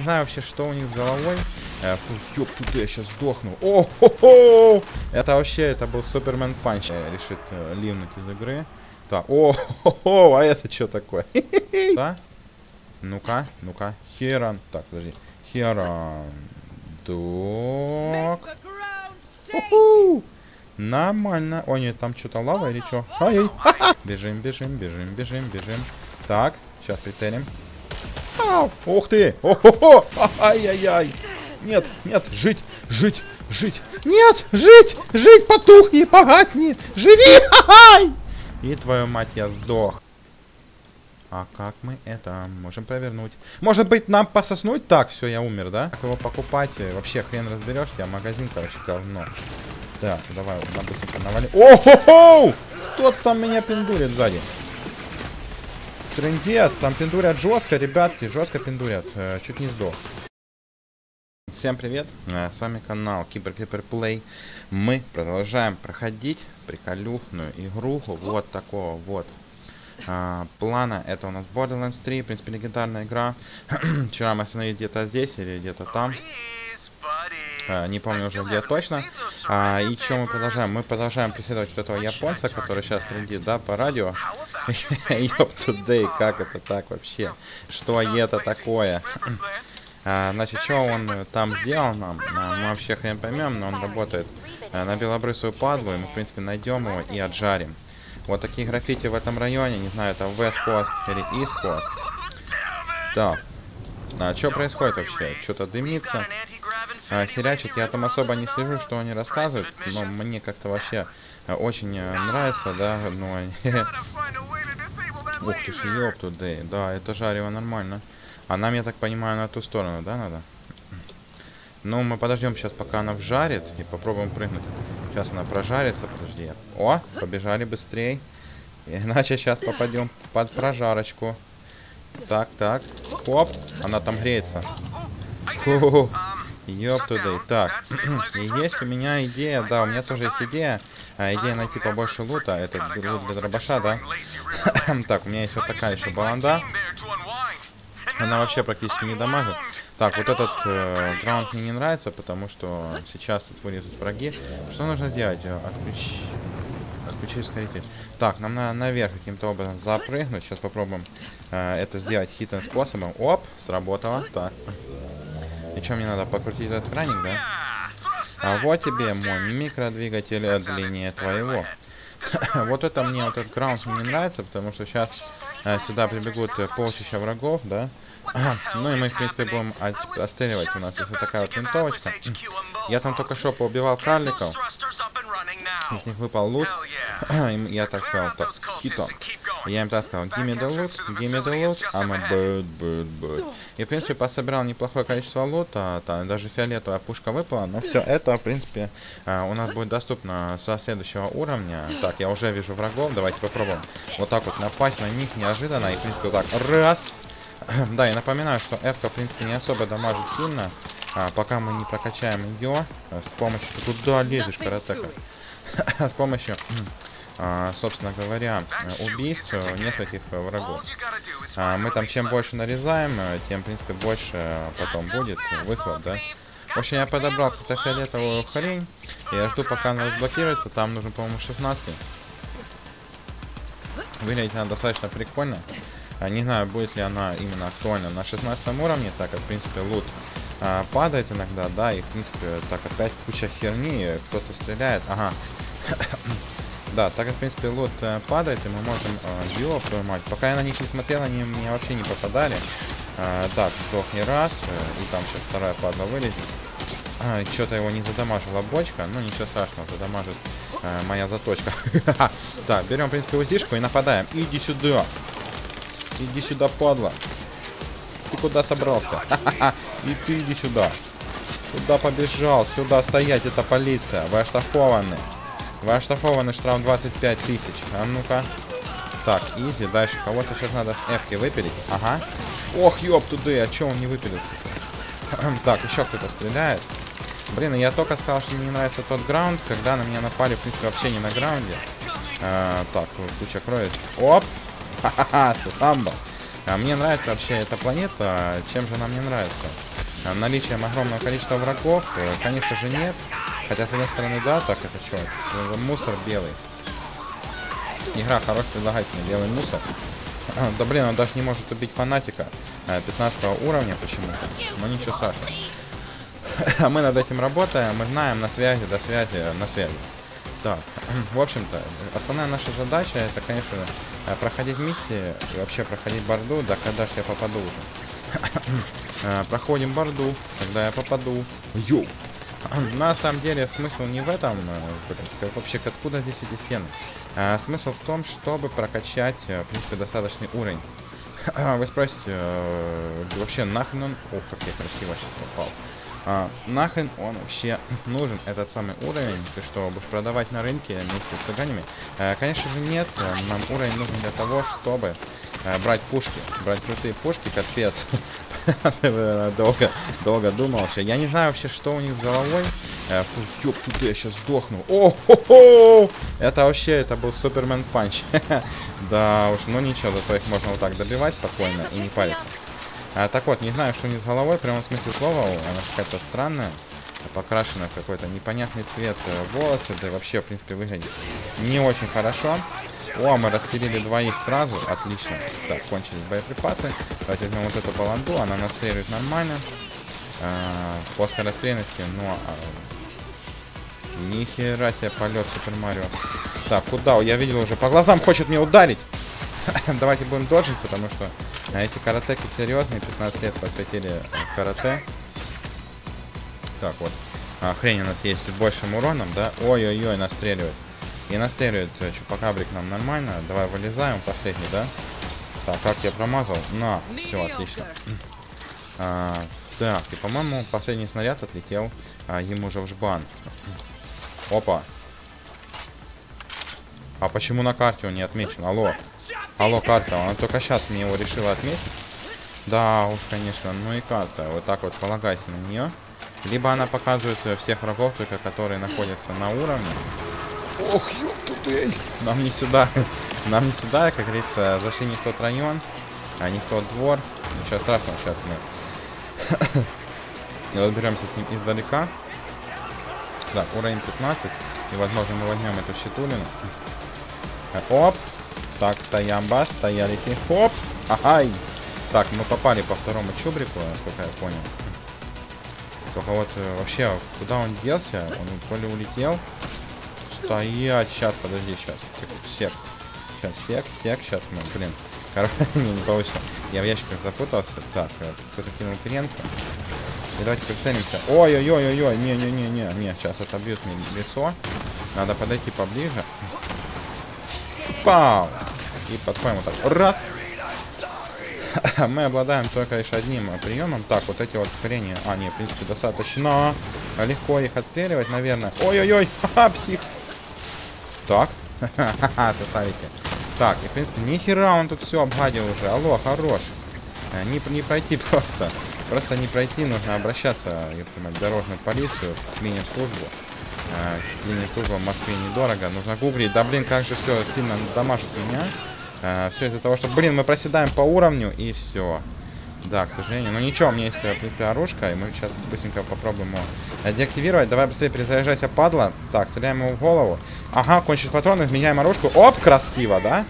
не знаю вообще, что у них с головой. Э, ёб, тут я сейчас сдохну. о хо хо Это вообще, это был Супермен Панч. Э, решит э, ливнуть из игры. Так, о хо хо а это что такое? Да? Ну-ка, ну-ка. Херан. Так, подожди. Херан. Док. Нормально. О, нет, там что-то лава или что? Ай, Бежим, бежим, бежим, бежим, бежим. Так, сейчас прицелим. Ау, ух ты! О-хо-хо! Ай-яй-яй! Нет, нет, жить, жить, жить! Нет, жить, жить, потухни, погасни! Живи! Ай! И твою мать, я сдох. А как мы это можем провернуть? Может быть, нам пососнуть? Так, все, я умер, да? Как его покупать? Вообще хрен разберешь, я магазин, короче, говно. Так, давай, на быстренько навали. О-хо-хо! Кто-то там меня пиндурит сзади. Трендец, там пиндурят жестко, ребятки, жестко пиндурят. Э, чуть не сдох. Всем привет, э, с вами канал Кибер Клипер Плей. Мы продолжаем проходить приколюхную игру вот такого вот а, плана. Это у нас Borderlands 3, в принципе, легендарная игра. Вчера мы остановились где-то здесь или где-то там. А, не помню уже где точно. А, и что мы продолжаем? Мы продолжаем преследовать этого японца, который сейчас трендит, да, по радио. Ёп тудей, как это так вообще? Что это такое? А, значит, что он там сделал нам, а, мы вообще хрен поймем, но он работает а, на белобрысую падлу, и мы, в принципе, найдем его и отжарим. Вот такие граффити в этом районе, не знаю, это West Coast или East Coast. Так, а что происходит вообще? Что-то дымится, а, херячит. Я там особо не слежу, что они рассказывают, но мне как-то вообще а, очень а, нравится, да, ну, Ух ты ж, ёпту, да, это жарево нормально. А нам, я так понимаю, на ту сторону, да, надо? Ну, мы подождем сейчас, пока она вжарит, и попробуем прыгнуть. Сейчас она прожарится, подожди. О, побежали быстрее. Иначе сейчас попадем под прожарочку. Так, так. Хоп, она там греется. Ёб туда. Так, есть у меня идея, да, у меня тоже есть идея. А, идея найти побольше лута. Это лут для дробаша, да? так, у меня есть вот такая еще баланда. Она вообще практически не дамажит. Так, вот этот э, граунд мне не нравится, потому что сейчас тут вылезут враги. Что нужно делать? Отключить... Отключить ускоритель. Так, нам надо наверх каким-то образом запрыгнуть. Сейчас попробуем э, это сделать хитрым способом. Оп, сработало. Так. И что мне надо? Покрутить этот краник, да? А вот тебе мой микродвигатель длиннее твоего. вот это мне, вот этот граунд мне не нравится, потому что сейчас э, сюда прибегут э, полчища врагов, да? Ну и мы, в принципе, будем отстреливать. У нас вот такая вот винтовочка. Я там только что поубивал карликов. Из них выпал лут. я так сказал, так, хито. Я им так сказал, give me the loot, give me the loot, I'm a bird, bird, bird. И, в принципе, пособирал неплохое количество лута, там даже фиолетовая пушка выпала, но все это, в принципе, а, у нас будет доступно со следующего уровня. Так, я уже вижу врагов, давайте попробуем вот так вот напасть на них неожиданно, и, в принципе, вот так, раз, да, я напоминаю, что F, в принципе, не особо дамажит сильно, а, пока мы не прокачаем ее а, с помощью... Куда лезешь, каратека? с помощью, собственно говоря, убийств нескольких врагов. А, мы там чем больше нарезаем, тем, в принципе, больше потом будет выхлоп, да? В общем, я подобрал какую-то фиолетовую хрень. Я жду, пока она разблокируется. Там нужно, по-моему, 16. Выглядит она достаточно прикольно. А, не знаю, будет ли она именно актуальна на 16 уровне, так как, в принципе, лут а, падает иногда, да, и, в принципе, так опять куча херни, кто-то стреляет, ага. Да, так как, в принципе, лут а, падает, и мы можем а, био поймать. Пока я на них не смотрел, они мне вообще не попадали. А, так, не раз, э, и там сейчас вторая падла вылезет. А, Что-то его не задамажила бочка. Ну, ничего страшного, задамажит э, моя заточка. так, берем, в принципе, узишку и нападаем. Иди сюда. Иди сюда, падла. Ты куда собрался? И ты иди сюда. Куда побежал? Сюда стоять, это полиция. Вы оштрафованы. Оштрафованы штраф 25 тысяч. А ну-ка. Так, изи. Дальше кого-то сейчас надо с эфки выпилить. Ага. Ох, ёб туды, а чё он не выпилился -то? так, еще кто-то стреляет. Блин, я только сказал, что мне не нравится тот граунд, когда на меня напали, в принципе, вообще не на граунде. А, так, куча крови. Оп! Ха-ха-ха, Сусамба. А мне нравится вообще эта планета. Чем же она мне нравится? а, наличием огромного количества врагов? Э, конечно же нет. Хотя, с одной стороны, да, так это что? Это мусор белый. Игра хорош предлагает мне белый мусор. Да блин, он даже не может убить фанатика 15 э, уровня почему-то. Но ну, ничего страшного. А мы над этим работаем, мы знаем, на связи, до связи, на связи. Так, в общем-то, основная наша задача это, конечно, э, проходить миссии и вообще проходить борду, да когда же я попаду уже. Э, проходим борду, когда я попаду. Йоу! На самом деле смысл не в этом, блин, вообще откуда здесь эти стены? А, смысл в том, чтобы прокачать, в принципе, достаточный уровень. Вы спросите, э, вообще нахрен он... Ох, как я красиво сейчас попал. А, нахрен он вообще нужен, этот самый уровень, ты что, будешь продавать на рынке вместе с цыганами? А, конечно же нет, нам уровень нужен для того, чтобы а, брать пушки, брать крутые пушки, капец. долго, долго думал вообще. Я не знаю вообще, что у них с головой. Э, ёп, тут я сейчас сдохну. О, хо -хо! Это вообще, это был Супермен Панч. да уж, ну ничего, зато их можно вот так добивать спокойно и не париться. А, так вот, не знаю, что них с головой, в прямом смысле слова, она какая-то странная. Покрашена в какой-то непонятный цвет э, волосы, да и вообще, в принципе, выглядит не очень хорошо. О, мы распилили двоих сразу. Отлично. Так, кончились боеприпасы. Давайте возьмем вот эту баланду. Она настреливает нормально. А, по скорострельности, но... А, нихера себе полет Супер Марио. Так, куда? Я видел уже. По глазам хочет мне ударить. Давайте будем доджить, потому что эти каратеки серьезные. 15 лет посвятили карате. Так, вот. А, хрень у нас есть с большим уроном, да? Ой-ой-ой, настреливает. И настреливает э, чупакабрик нам нормально. Давай вылезаем, последний, да? Так, как я промазал? На, все, отлично. А, так, и по-моему последний снаряд отлетел а, ему же в жбан. Опа. А почему на карте он не отмечен? Алло. Алло, карта. Она только сейчас мне его решила отметить. Да уж, конечно. Ну и карта. Вот так вот полагайся на нее. Либо она показывает э, всех врагов, только которые находятся на уровне. Ох, ёптутый. Нам не сюда. Нам не сюда, как говорится, зашли не в тот район, а не в тот двор. Ничего страшного, сейчас мы разберемся с ним издалека. Так, уровень 15. И, возможно, мы возьмем эту щитулину. Оп. Так, стоямба, стоялики. Хоп. Ай. Так, мы попали по второму чубрику, насколько я понял. Только вот э, вообще, куда он делся? Он то ли улетел, Стоять, сейчас, подожди, сейчас. Сек. Сейчас, сек, сек, сейчас мы, блин. Короче, не, получится. Я в ящиках запутался. Так, э, кто-то кинул пиренку. И давайте прицелимся. Ой-ой-ой-ой-ой, не-не-не-не, не, сейчас отобьют мне лицо. Надо подойти поближе. Пау! И подходим вот так. Раз! Мы обладаем только лишь одним приемом. Так, вот эти вот хрени... А, не, в принципе, достаточно легко их отстреливать, наверное. Ой-ой-ой! Ха-ха, псих! Так. Сосарики. Так, и в принципе, нихера он тут все обгадил уже. Алло, хорош. Э, не, не пройти просто. Просто не пройти, нужно обращаться, я понимаю, в дорожную полицию, к мини-службу. Э, мини-служба в Москве недорого. Нужно гуглить. Да блин, как же все сильно дамажит меня. Э, все из-за того, что, блин, мы проседаем по уровню и все. Да, к сожалению. Но ничего, у меня есть, в принципе, оружка, и мы сейчас быстренько попробуем его деактивировать. Давай быстрее перезаряжайся, падла. Так, стреляем его в голову. Ага, кончились патроны, меняем оружку. Оп, красиво, да?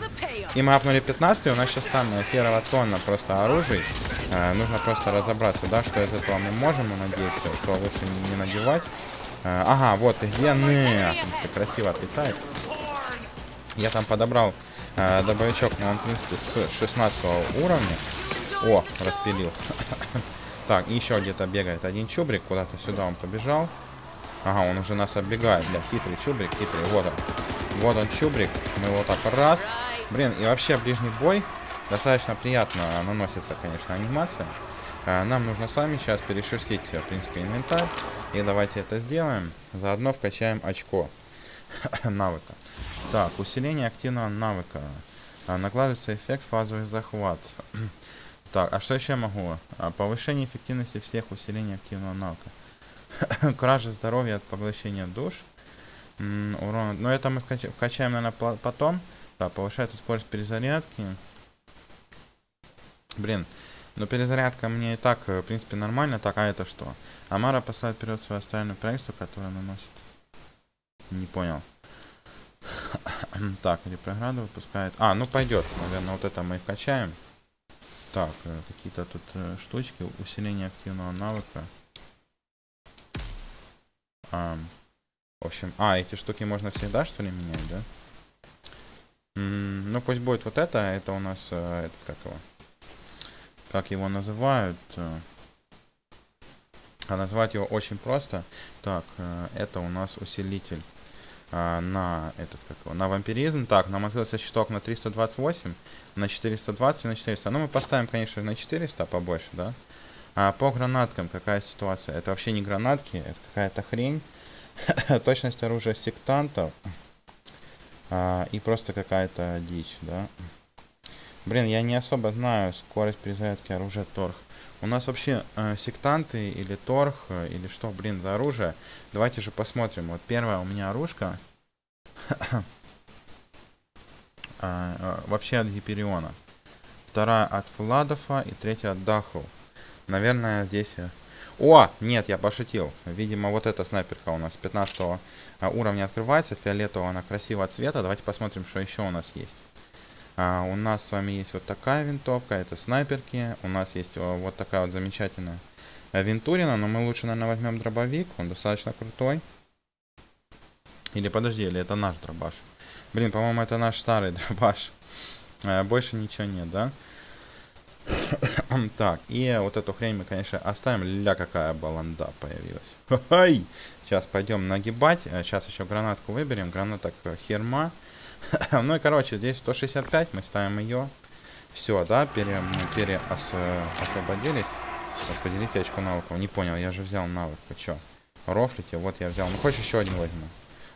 И мы апнули 15, у нас сейчас там первого тонна просто оружие. Э, нужно просто разобраться, да, что из этого мы можем надеяться, что лучше не, не надевать. Э, ага, вот и где не, в принципе, красиво отлетает. Я там подобрал э, добавичок, но он, в принципе, с 16 уровня. О, распилил. так, еще где-то бегает один чубрик. Куда-то сюда он побежал. Ага, он уже нас оббегает. Бля, хитрый чубрик, хитрый. Вот он. Вот он чубрик. Мы его так раз. Блин, и вообще ближний бой достаточно приятно наносится, конечно, анимация. А, нам нужно с вами сейчас перешерстить, в принципе, инвентарь. И давайте это сделаем. Заодно вкачаем очко навыка. Так, усиление активного навыка. А, накладывается эффект фазовый захват. Так, а что еще я могу? А, повышение эффективности всех усиления активного навыка. Кража здоровья от поглощения душ. М урон. Но это мы вкачаем, наверное, потом. Да, повышается скорость перезарядки. Блин, Но перезарядка мне и так, э, в принципе, нормально. Так, а это что? Амара посылает вперед свою остальную проекцию, которая наносит. Не понял. Так, репрограду выпускает. А, ну пойдет. Наверное, вот это мы и вкачаем. Так, э, какие-то тут э, штучки. Усиление активного навыка. А, в общем, а, эти штуки можно всегда, что ли, менять, да? М ну, пусть будет вот это. Это у нас, э, это как его? Как его называют? А назвать его очень просто. Так, это у нас усилитель э, на этот как его, на вампиризм. Так, нам открылся щиток на 328, на 420 и на 400. Ну, мы поставим, конечно, на 400 побольше, да? А по гранаткам какая ситуация? Это вообще не гранатки, это какая-то хрень. Точность оружия сектантов. А, и просто какая-то дичь, да. Блин, я не особо знаю скорость перезарядки оружия торг. У нас вообще э, сектанты или торг, э, или что, блин, за оружие. Давайте же посмотрим. Вот первая у меня оружка. а, э, вообще от Гипериона. Вторая от Фладофа и третья от Даху. Наверное, здесь... Э, о, нет, я пошутил. Видимо, вот эта снайперка у нас 15 а, уровня открывается. Фиолетового она красивого цвета. Давайте посмотрим, что еще у нас есть. А, у нас с вами есть вот такая винтовка. Это снайперки. У нас есть вот такая вот замечательная Винтурина. Но мы лучше, наверное, возьмем дробовик. Он достаточно крутой. Или подожди, или это наш дробаш? Блин, по-моему, это наш старый дробаш. А, больше ничего нет, да? так, и вот эту хрень мы, конечно, оставим. Ля, какая баланда появилась. Сейчас пойдем нагибать. Сейчас э, еще гранатку выберем. Гранаток э, херма. ну и, короче, здесь 165. Мы ставим ее. Все, да, пере, мы переосвободились. Поделите очко навыков. Не понял, я же взял навык. Вы что? Рофлите, вот я взял. Ну, хочешь еще один возьму?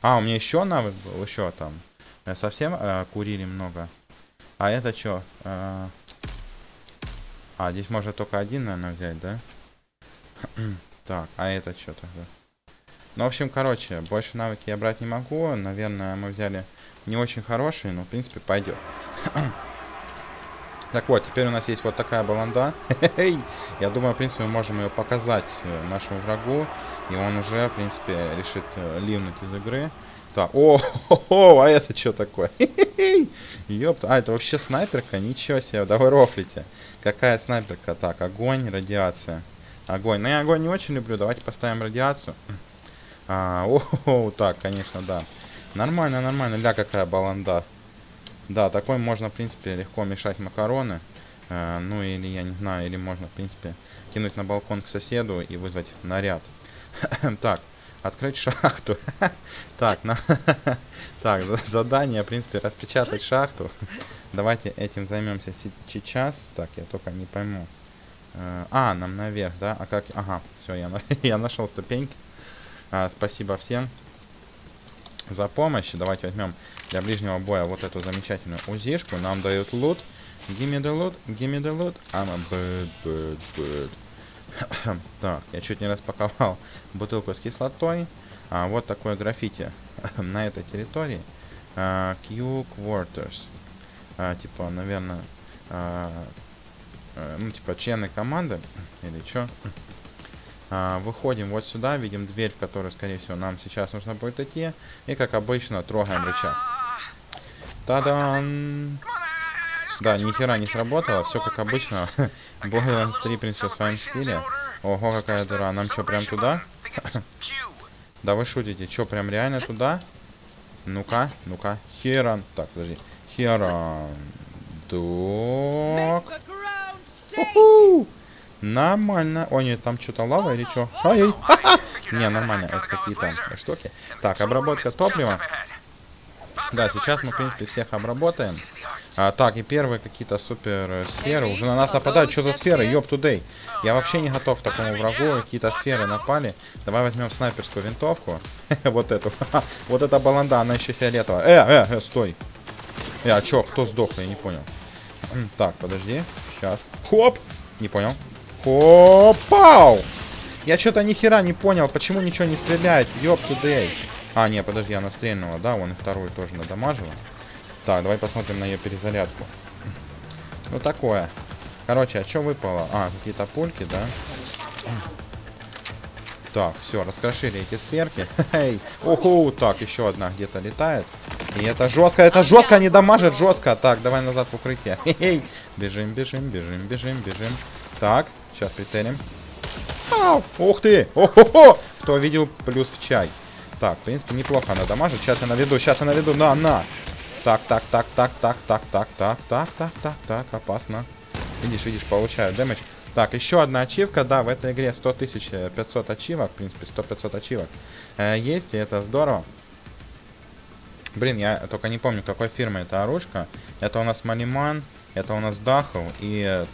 А, у меня еще навык был. Еще там. Совсем э, курили много. А это что? Э, а, здесь можно только один, наверное, взять, да? так, а это что тогда? Ну, в общем, короче, больше навыки я брать не могу. Наверное, мы взяли не очень хорошие, но, в принципе, пойдет. так вот, теперь у нас есть вот такая баланда. я думаю, в принципе, мы можем ее показать э, нашему врагу. И он уже, в принципе, решит э, ливнуть из игры. Так, о, хо, хо, а это что такое? Ёпта, а это вообще снайперка? Ничего себе, давай рофлите. Какая снайперка? Так, огонь, радиация. Огонь. Ну, я огонь не очень люблю. Давайте поставим радиацию. А, о, о, так, конечно, да. Нормально, нормально. Ля, какая баланда. Да, такой можно, в принципе, легко мешать макароны. А, ну, или, я не знаю, или можно, в принципе, кинуть на балкон к соседу и вызвать наряд. так, открыть шахту. так, на... так, задание, в принципе, распечатать шахту. Давайте этим займемся сейчас. Так, я только не пойму. Э, а, нам наверх, да? А как? Ага, все, я, я нашел ступеньки. А, спасибо всем за помощь. Давайте возьмем для ближнего боя вот эту замечательную узишку. Нам дают лут. Give me the loot, give me the loot. I'm a bird, bird, bird. так, я чуть не распаковал бутылку с кислотой. А, вот такое граффити на этой территории. Uh, Q Quarters а, типа, наверное, а, а, ну, типа, члены команды, или что. А, выходим вот сюда, видим дверь, в которую, скорее всего, нам сейчас нужно будет идти. И, как обычно, трогаем рычаг. Та-дан! Да, ни хера не сработало, все как обычно. Borderlands 3, в в своем стиле. Ого, какая дыра. Нам что, прям туда? да вы шутите, что, прям реально туда? Ну-ка, ну-ка. Херан. Так, подожди. Херандок. Нормально. Ой, нет, там что-то лава или что? Ай, Не, нормально, это какие-то штуки. Так, обработка топлива. Да, сейчас мы, в принципе, всех обработаем. А, так, и первые какие-то супер э, сферы. Уже на нас нападают. Что за сферы? Ёб тудей. Я вообще не готов к такому врагу. Какие-то сферы напали. Давай возьмем снайперскую винтовку. вот эту. вот эта баланда, она еще фиолетовая. Э, э, э, стой. А чё, кто сдох? Я не понял. Так, подожди. Сейчас. Хоп! Не понял. Хопау! Я что-то ни хера не понял, почему ничего не стреляет. Ёп тудей. А, не, подожди, она стрельнула, да? Вон и вторую тоже надамажила. Так, давай посмотрим на ее перезарядку. Ну, такое. Короче, а что выпало? А, какие-то пульки, да? Так, все, раскрошили эти сферки. Оху, так, еще одна где-то летает. И это жестко, это жестко, они дамажат жестко. Так, давай назад в укрытие. Бежим, бежим, бежим, бежим, бежим. Так, сейчас прицелим. Ау, ух ты, о-хо-хо! Кто видел, плюс в чай. Так, в принципе, неплохо она дамажит. Сейчас я наведу, сейчас я наведу, на, на. Так, так, так, так, так, так, так, так, так, так, так, так, опасно. Видишь, видишь, получаю дэмэдж. Так, еще одна ачивка, да, в этой игре 100 тысяч 500 ачивок, в принципе, 100-500 ачивок э, есть, и это здорово. Блин, я только не помню, какой фирмы это оружка. Это у нас Малиман, это у нас Дахов и э,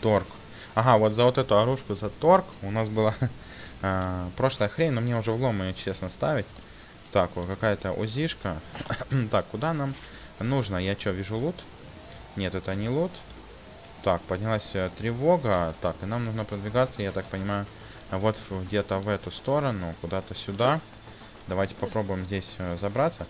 Торг. Ага, вот за вот эту оружку, за Торг у нас была э, прошлая хрень, но мне уже влом ее, честно, ставить. Так, вот какая-то узишка. так, куда нам нужно? Я что, вижу лут? Нет, это не лут. Так, поднялась э, тревога. Так, и нам нужно продвигаться, я так понимаю, вот где-то в эту сторону, куда-то сюда. Давайте попробуем здесь э, забраться.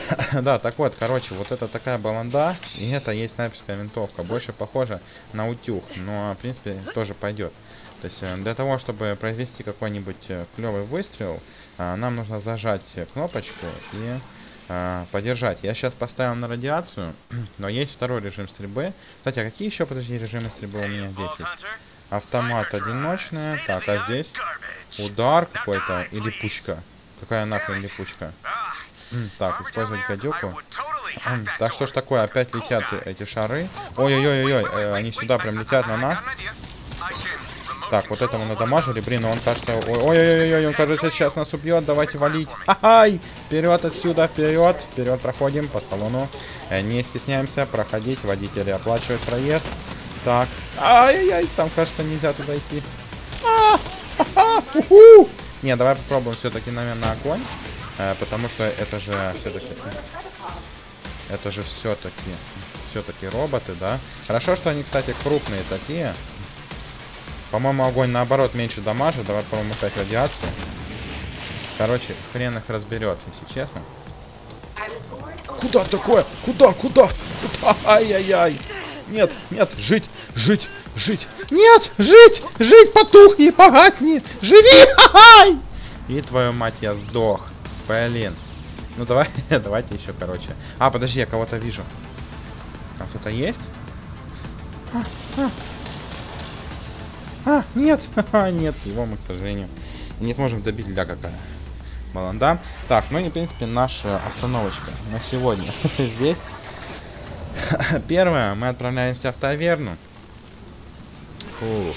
да, так вот, короче, вот это такая баланда, и это есть снайперская винтовка. Больше похоже на утюг, но, в принципе, тоже пойдет. То есть, э, для того, чтобы произвести какой-нибудь клевый выстрел, нам нужно зажать кнопочку и э, подержать. Я сейчас поставил на радиацию, но есть второй режим стрельбы. Кстати, а какие еще, подожди, режимы стрельбы у меня здесь есть? Автомат одиночная. Так, а здесь удар какой-то и липучка. Какая нахрен липучка? Так, использовать гадюку. Так, что ж такое? Опять летят эти шары. Ой-ой-ой-ой, э, они сюда прям летят на нас. Так, вот этому надамажили. Блин, он кажется... Ой-ой-ой, он кажется сейчас нас убьет. Давайте валить. Ай! Вперед отсюда, вперед. Вперед проходим по салону. Э, не стесняемся проходить. Водители оплачивают проезд. Так. Ай-яй-яй, там, кажется, нельзя туда идти. А Не, давай попробуем все-таки, наверное, огонь. Э, потому что это же все-таки... Это же все-таки... Все-таки роботы, да? Хорошо, что они, кстати, крупные такие. По-моему, огонь наоборот меньше дамажит. Давай попробуем опять радиацию. Короче, хрен их разберет, если честно. Куда такое? Куда? Куда? Куда? Ай-яй-яй. Нет, нет, жить, жить, жить. Нет, жить, жить, потухни, погасни. Живи, ай! И твою мать, я сдох. Блин. Ну давай, давайте еще, короче. А, подожди, я кого-то вижу. А кто-то есть? А, а. А, нет, нет, его мы, к сожалению, не сможем добить для какая. Баланда. Так, ну и, в принципе, наша остановочка на сегодня здесь. Первое, мы отправляемся в таверну. Фух.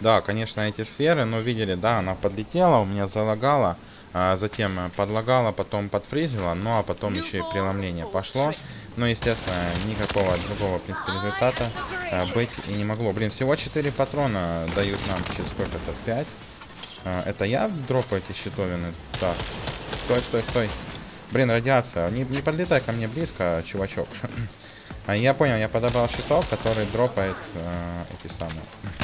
Да, конечно, эти сферы, но видели, да, она подлетела, у меня залагала, а затем подлагала, потом подфризила, ну а потом еще и преломление пошло. Ну, естественно, никакого другого, в принципе, результата а, быть и не могло. Блин, всего 4 патрона дают нам через сколько-то? 5? А, это я дропаю эти щитовины? Так, стой, стой, стой. Блин, радиация. Не, не подлетай ко мне близко, чувачок. а я понял, я подобрал щиток, который дропает э, эти самые.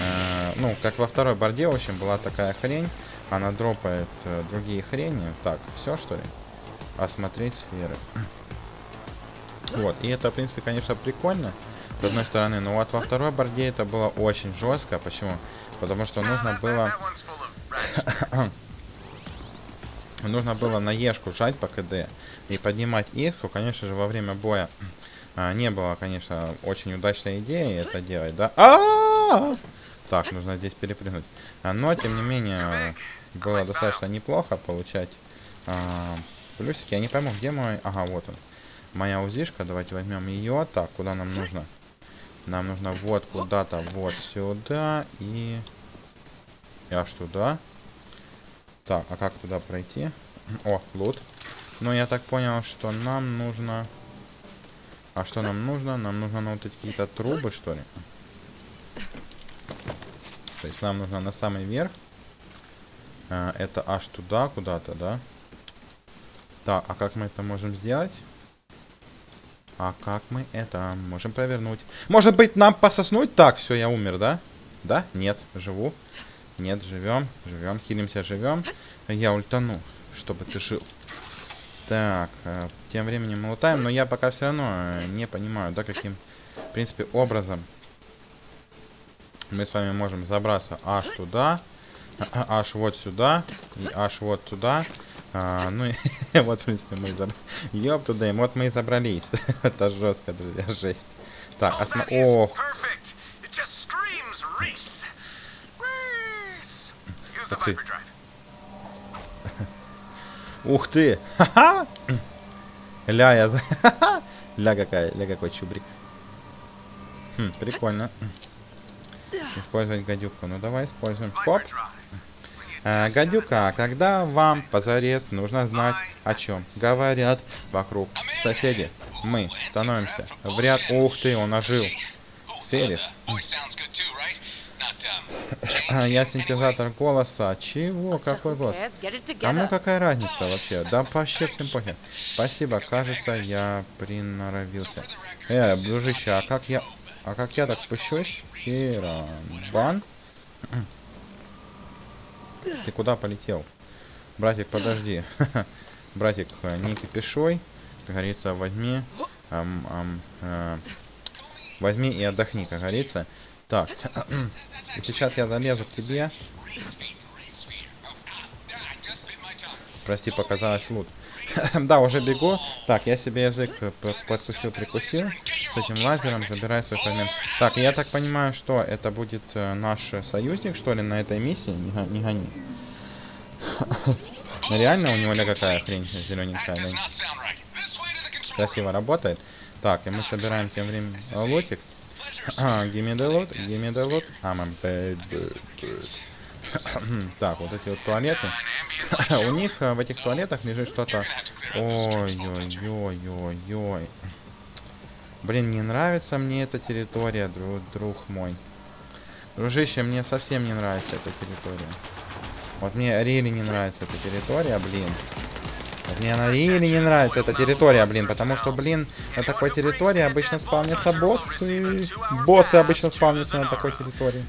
Э, ну, как во второй борде, в общем, была такая хрень. Она дропает э, другие хрени. Так, все что ли? Осмотреть сферы. Вот, и это, в принципе, конечно, прикольно, с одной стороны, но вот во второй борде это было очень жестко. Почему? Потому что нужно было... нужно было на Ешку жать по КД и поднимать их, то, конечно же, во время боя а, не было, конечно, очень удачной идеей это делать, да? А -а -а! Так, нужно здесь перепрыгнуть. А, но, тем не менее, было достаточно неплохо получать а, плюсики. Я не пойму, где мой... Ага, вот он моя узишка. Давайте возьмем ее. Так, куда нам нужно? Нам нужно вот куда-то, вот сюда и... И аж туда. Так, а как туда пройти? О, лут. Ну, я так понял, что нам нужно... А что нам нужно? Нам нужно на вот какие-то трубы, что ли? То есть нам нужно на самый верх. А, это аж туда куда-то, да? Так, а как мы это можем сделать? А как мы это можем провернуть? Может быть, нам пососнуть? Так, все, я умер, да? Да? Нет, живу. Нет, живем, живем, хилимся, живем. Я ультану, чтобы ты жил. Так, э, тем временем мы лутаем, но я пока все равно не понимаю, да, каким, в принципе, образом мы с вами можем забраться аж туда, аж вот сюда, и аж вот туда. А, ну и вот, в принципе, мы забрались. Ёб туда, вот мы и забрались. Это жестко, друзья, жесть. Так, а см... О, Ух ты. ух ты! Ха-ха! Ля, я... Ля какая, ля какой чубрик. Хм, прикольно. Использовать гадюку. Ну давай используем. Хоп. Э, гадюка, когда вам позарез нужно знать о чем говорят вокруг соседи. Мы становимся в ряд. Ух ты, он ожил. Сферис. А, Я синтезатор голоса. Чего? Какой голос? Кому какая разница вообще? Да вообще всем похер. Спасибо, кажется, я приноровился. Э, дружище, а как я... А как я так спущусь? Херабан? Ты куда полетел? Братик, подожди. Братик, э, не кипишой. Как говорится, возьми... ам, ам, э, возьми и отдохни, как говорится. Так. И сейчас я залезу к тебе. Прости, показалось лут. да, уже бегу. Так, я себе язык подкусил, прикусил. С этим лазером забираю свой фрагмент. Так, я так понимаю, что это будет э, наш союзник, что ли, на этой миссии? Не, не гони. Реально у него ля какая хрень зелененькая. Красиво работает. Так, и мы собираем тем временем лотик. А, give me the loot, give me the loot. I'm a bad bird. Так, вот эти вот туалеты. У них э, в этих туалетах лежит что-то... Ой-ой-ой-ой-ой. Блин, не нравится мне эта территория, друг, друг мой. Дружище, мне совсем не нравится эта территория. Вот мне рели не нравится эта территория, блин. Вот мне она рели не нравится эта территория, блин, потому что, блин, на такой территории обычно спавнятся боссы. Боссы обычно спавнятся на такой территории.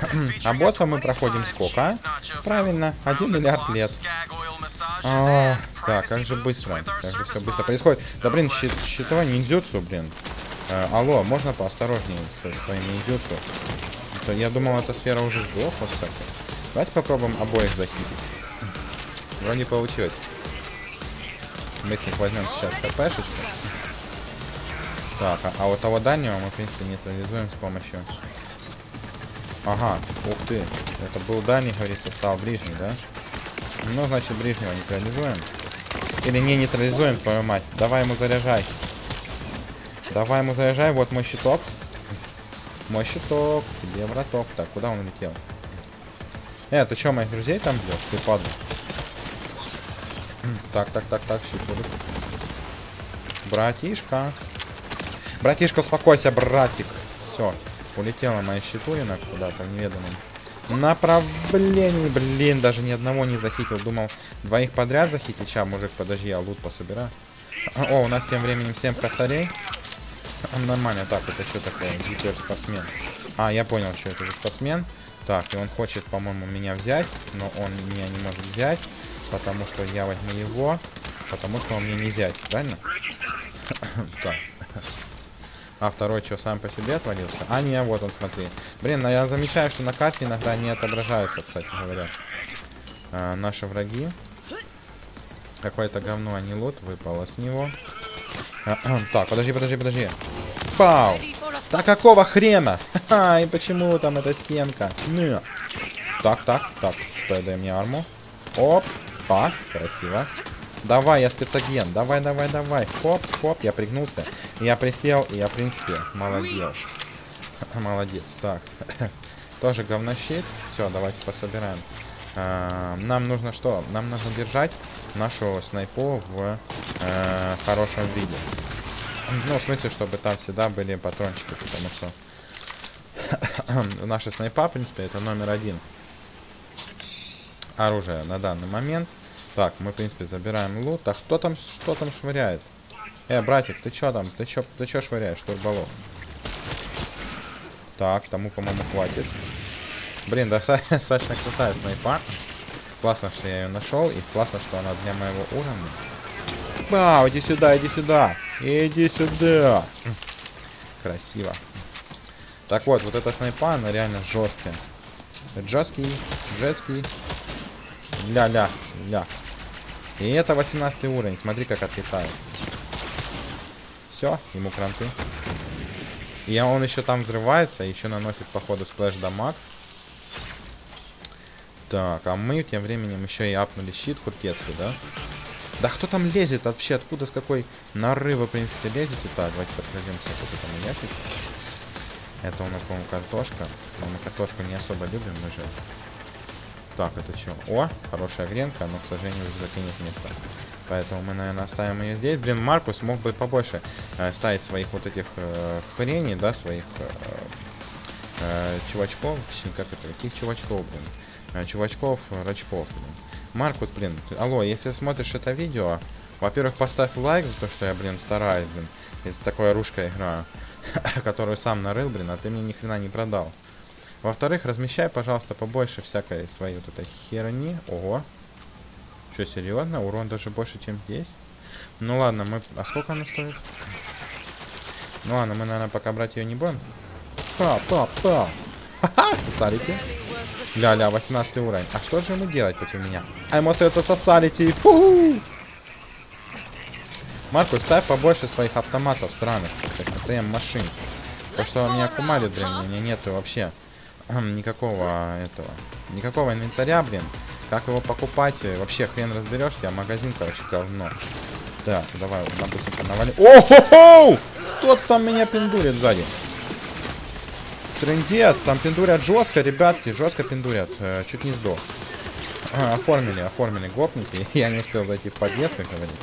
А босса мы проходим сколько, а? Правильно, 1 миллиард лет. А, так, как же быстро, как же все быстро происходит. Да блин, щит, щитовой ниндзюцу, блин. Э, алло, можно поосторожнее со своим ниндзюцу? То я думал, эта сфера уже сдохла, кстати. Давайте попробуем обоих захитить. Вроде получилось. Мы с них возьмем сейчас КПшечку. Так, а, а вот того дальнего мы, в принципе, нейтрализуем с помощью... Ага, ух ты. Это был дальний, говорится, стал ближний, да? Ну, значит, ближнего нейтрализуем. Или не нейтрализуем, твою мать. Давай ему заряжай. Давай ему заряжай. Вот мой щиток. Мой щиток. Тебе враток. Так, куда он улетел? Э, ты чё, моих друзей там бьешь? Ты падал. Так, так, так, так, щит буду. Братишка. Братишка, успокойся, братик. Все. Улетела моя щитулина куда-то в неведомом направлении. Блин, даже ни одного не захитил. Думал, двоих подряд захитить. Сейчас, мужик, подожди, я лут пособираю. О, у нас тем временем 7 косарей. Нормально. Так, это что такое? Гипер спортсмен. А, я понял, что это за спортсмен. Так, и он хочет, по-моему, меня взять, но он меня не может взять, потому что я возьму его, потому что он мне не взять, правильно? Так. А второй что, сам по себе отвалился? А, не, вот он, смотри. Блин, а я замечаю, что на карте иногда не отображаются, кстати говоря. А, наши враги. Какое-то говно, а не лут, выпало с него. так, подожди, подожди, подожди. Пау! Да какого хрена? Ха, и почему там эта стенка? Ну. Так, так, так. Стой, дай мне арму. Оп. Па, красиво. Давай, я спецагент. Давай, давай, давай. Хоп, хоп, я пригнулся. Я присел, и я, в принципе, молодец. Молодец. Так. Тоже говнощит. Все, давайте пособираем. А, нам нужно что? Нам нужно держать нашу снайпу в э, хорошем виде. Ну, в смысле, чтобы там всегда были патрончики, потому что наша снайпа, в принципе, это номер один оружие на данный момент. Так, мы, в принципе, забираем лут. А кто там, что там швыряет? Э, братик, ты чё там? Ты чё, ты чё швыряешь, турболов? Так, тому, по-моему, хватит. Блин, достаточно крутая снайпа. Классно, что я ее нашел, и классно, что она для моего уровня. Вау, иди сюда, иди сюда. Иди сюда. Красиво. Так вот, вот эта снайпа, она реально жесткая. Жесткий, жесткий. Ля-ля, ля. И это 18 уровень, смотри, как отлетает. Все, ему кранты. И он еще там взрывается, еще наносит, походу, splash damage. Так, а мы тем временем еще и апнули щит курпецкий, да? Да кто там лезет вообще? Откуда, с какой норы вы, в принципе, лезете? Так, давайте подкрадемся. Это мы ящик. Это у нас, по-моему, картошка. Но мы картошку не особо любим, мы же... Так, это что? О, хорошая гренка, но, к сожалению, уже закинет место. Поэтому мы, наверное, оставим ее здесь. Блин, Маркус мог бы побольше э, ставить своих вот этих э, хреней, да, своих э, э, чувачков. Точнее, как это? Каких чувачков, блин? Э, чувачков, э, рачков, блин. Маркус, блин, ты- алло, если смотришь это видео, во-первых, поставь лайк за то, что я, блин, стараюсь, блин, из такой оружкой играю, которую сам нарыл, блин, а ты мне ни хрена не продал. Во-вторых, размещай, пожалуйста, побольше всякой своей вот этой херни. Ого. Что, серьезно? Урон даже больше, чем здесь? Ну ладно, мы... А сколько она стоит? Ну ладно, мы, наверное, пока брать ее не будем. Па, па, па. Ха-ха. Ля-ля, 18 уровень. А что же ему делать против меня? А ему остается сосарити. Фу! Маркус, ставь побольше своих автоматов сраных. КТМ машин. То, что меня кумарит, блин, у меня нету вообще никакого этого. Никакого инвентаря, блин. Как его покупать? Вообще хрен разберешь, я магазин, короче, говно. Так, давай, вот, допустим, навали. о Кто-то там меня пиндурит сзади. Трындец, там пиндурят жестко, ребятки, жестко пиндурят. Э, чуть не сдох. А, оформили, оформили гопники. Я не успел зайти в подъезд, как говорится.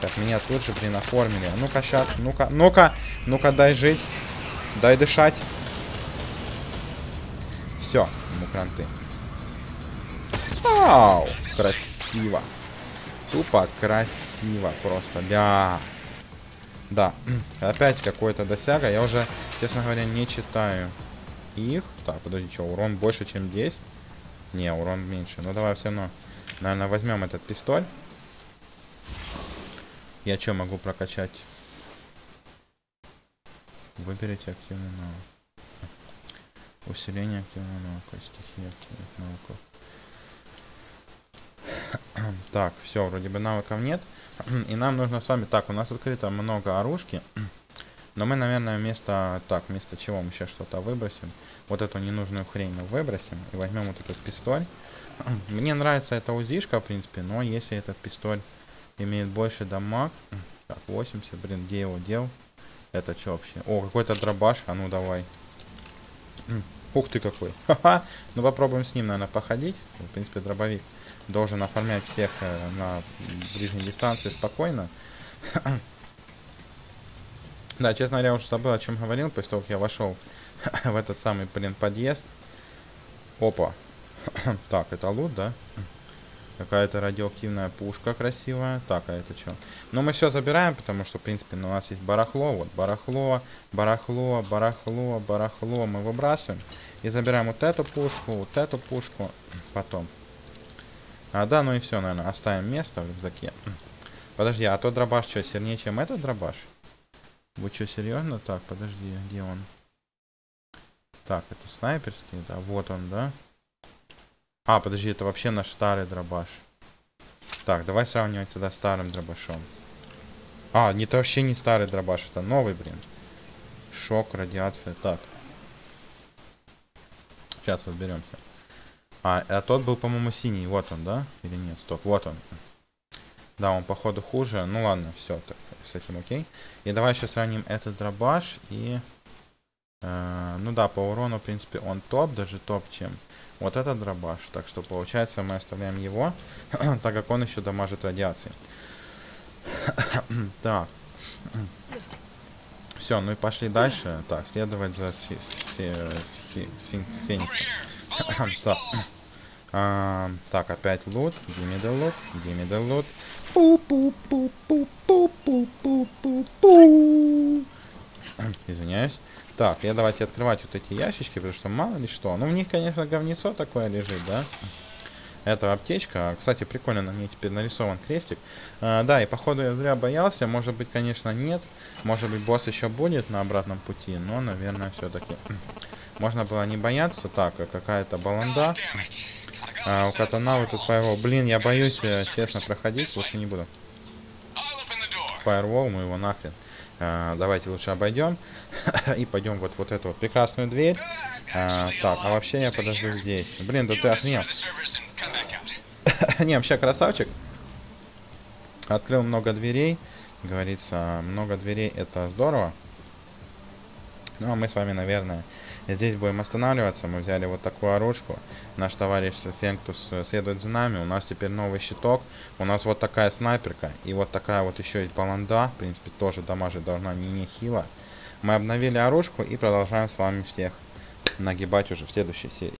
Так, меня тут же, блин, оформили. А Ну-ка, сейчас, ну-ка, ну-ка, ну-ка, дай жить. Дай дышать. Все, ему кранты. Вау, красиво. Тупо красиво просто, да. Да, опять какой-то досяга. Я уже, честно говоря, не читаю их. Так, подожди, что, урон больше, чем здесь? Не, урон меньше. Ну давай все равно, наверное, возьмем этот пистоль. Я что могу прокачать? Выберите активный навык. Усиление активного навыка, стихии активных навыков. Так, все, вроде бы навыков нет. И нам нужно с вами... Так, у нас открыто много оружки. Но мы, наверное, вместо... Так, вместо чего мы сейчас что-то выбросим. Вот эту ненужную хрень мы выбросим. И возьмем вот этот пистоль. Мне нравится эта узишка, в принципе. Но если этот пистоль имеет больше дамаг... Так, 80, блин, где его дел? Это что вообще? О, какой-то дробаш. А ну, давай. Ух ты какой. Ха-ха. Ну попробуем с ним, наверное, походить. В принципе, дробовик должен оформлять всех э, на ближней дистанции спокойно. да, честно говоря, уже забыл, о чем говорил, после того, как я вошел в этот самый, блин, подъезд. Опа. так, это лут, да? Какая-то радиоактивная пушка красивая. Так, а это что? Ну, мы все забираем, потому что, в принципе, ну, у нас есть барахло. Вот, барахло, барахло, барахло, барахло. Мы выбрасываем. И забираем вот эту пушку, вот эту пушку. Потом. А, да, ну и все, наверное. Оставим место в рюкзаке. Подожди, а тот дробаш что, сильнее, чем этот дробаш? Вы что, серьезно? Так, подожди, где он? Так, это снайперский, да, вот он, да? А, подожди, это вообще наш старый дробаш. Так, давай сравнивать сюда старым дробашом. А, не, это вообще не старый дробаш, это новый, блин. Шок, радиация, так. Сейчас разберемся. А, а тот был, по-моему, синий, вот он, да? Или нет, стоп, вот он. Да, он, походу, хуже. Ну ладно, все, так, с этим окей. И давай еще сравним этот дробаш и... Э, ну да, по урону, в принципе, он топ, даже топ, чем вот этот дробаш. Так что, получается, мы оставляем его, так как он еще дамажит радиацией. так. Все, ну и пошли дальше. Так, следовать за сфи- сфи- сфи- сфин- сфениксом. так. А, так, опять лут. Give me the loot. Give me the loot. Извиняюсь. Так, я давайте открывать вот эти ящички, потому что мало ли что. Ну, в них, конечно, говнецо такое лежит, да? Это аптечка. Кстати, прикольно на ней теперь нарисован крестик. А, да, и походу я зря боялся. Может быть, конечно, нет. Может быть, босс еще будет на обратном пути. Но, наверное, все-таки можно было не бояться. Так, а какая-то баланда. А, у катанавы тут фаервол. Блин, я боюсь, э, честно, проходить. Лучше не буду. Фаервол, мы его нахрен. А, давайте лучше обойдем. и пойдем вот, вот эту вот прекрасную дверь. А, так, а вообще я подожду здесь. Блин, да ты охренел. не, вообще красавчик. Открыл много дверей. Говорится, много дверей это здорово. Ну, а мы с вами, наверное, здесь будем останавливаться. Мы взяли вот такую оружку. Наш товарищ Фенктус следует за нами. У нас теперь новый щиток. У нас вот такая снайперка. И вот такая вот еще есть баланда. В принципе, тоже дамажить должна не нехило. Мы обновили оружку и продолжаем с вами всех нагибать уже в следующей серии.